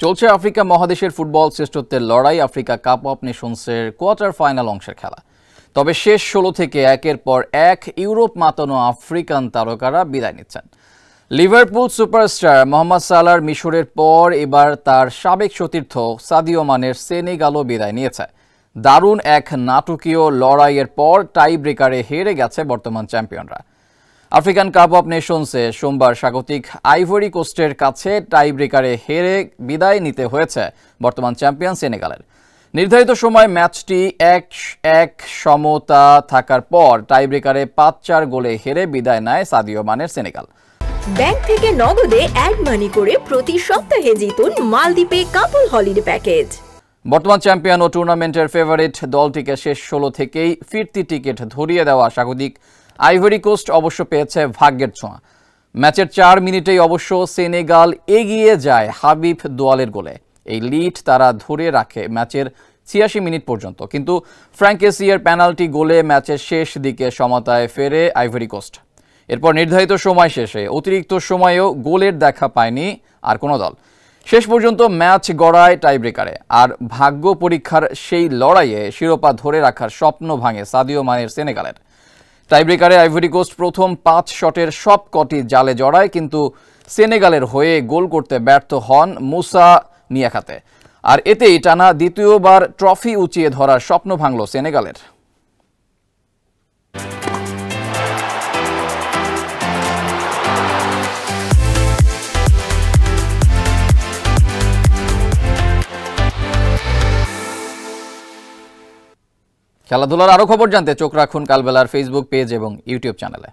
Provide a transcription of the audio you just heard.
চলছে আফ্রিকা মহাদেশের ফুটবল শ্রেষ্ঠত্বের লড়াই, আফ্রিকা কাপ অফ নেশনসের কোয়ার্টার ফাইনাল অংশের খেলা। তবে শেষ ষোলো থেকে একের পর এক ইউরোপ মাতানো আফ্রিকান তারকারা বিদায় নিচ্ছেন। লিভারপুল সুপারস্টার মোহাম্মদ সালার মিশরের পর এবার তার সাবেক সতীর্থ সাদিও মানের সেনেগালও বিদায় নিয়েছে। দারুণ এক নাটকীয় লড়াইয়ের পর টাই ব্রেকারে হেরে গেছে বর্তমান চ্যাম্পিয়নরা। আফ্রিকান কাপ অফ নেশনসে সোমবার স্বাগতিক আইভরি কোস্টের কাছে টাই ব্রেকারে হেরে বিদায় নিতে হয়েছে বর্তমান চ্যাম্পিয়ন সেনেগালের। নির্ধারিত সময় ম্যাচটি এক এক সমতা থাকার পর টাই ব্রেকারে পাঁচ চার গোলে হেরে বিদায় নেয় সাদিও মানের সেনেগাল। ব্যাংক থেকে নগদে অ্যাড মানি করে প্রতি সপ্তাহে জিতুন মালদ্বীপে কাপল হলিডে প্যাকেজ। বর্তমান চ্যাম্পিয়ন ও টুর্নামেন্টের ফেভারিট দলটিকে শেষ ষোলো থেকেই ফিরতি টিকিট ধরিয়ে দেওয়া স্বাগতিক আইভরি কোস্ট অবশ্য পেয়েছে ভাগ্যের ছোঁয়া। ম্যাচের চার মিনিটেই অবশ্য সেনেগাল এগিয়ে যায় হাবিব দোয়ালের গোলে। এই লিড তারা ধরে রাখে ম্যাচের ছিয়াশি মিনিট পর্যন্ত। কিন্তু ফ্র্যাঙ্কেসিয়ার পেনাল্টি গোলে ম্যাচের শেষ দিকে সমতায় ফেরে আইভরি কোস্ট। এরপর নির্ধারিত সময় শেষে অতিরিক্ত সময়েও গোলের দেখা পায়নি আর কোনো দল। শেষ পর্যন্ত ম্যাচ গড়ায় টাইব্রেকারে। আর ভাগ্য পরীক্ষার সেই লড়াইয়ে শিরোপা ধরে রাখার স্বপ্ন ভাঙে সাদিও মানের সেনেগালের। টাইব্রেকারে আইভরি কোস্ট প্রথম পাঁচ শটের সব কটি জালে জড়ায়, কিন্তু সেনেগালের হয়ে গোল করতে ব্যর্থ হন মুসা নিয়াখাতে। আর এতেই টানা দ্বিতীয়বার ট্রফি উঁচিয়ে ধরার স্বপ্ন ভাঙল সেনেগালের। খেলাধুলার আরও খবর জানতে চোখ রাখুন কালবেলার ফেসবুক পেজ এবং ইউটিউব চ্যানেলে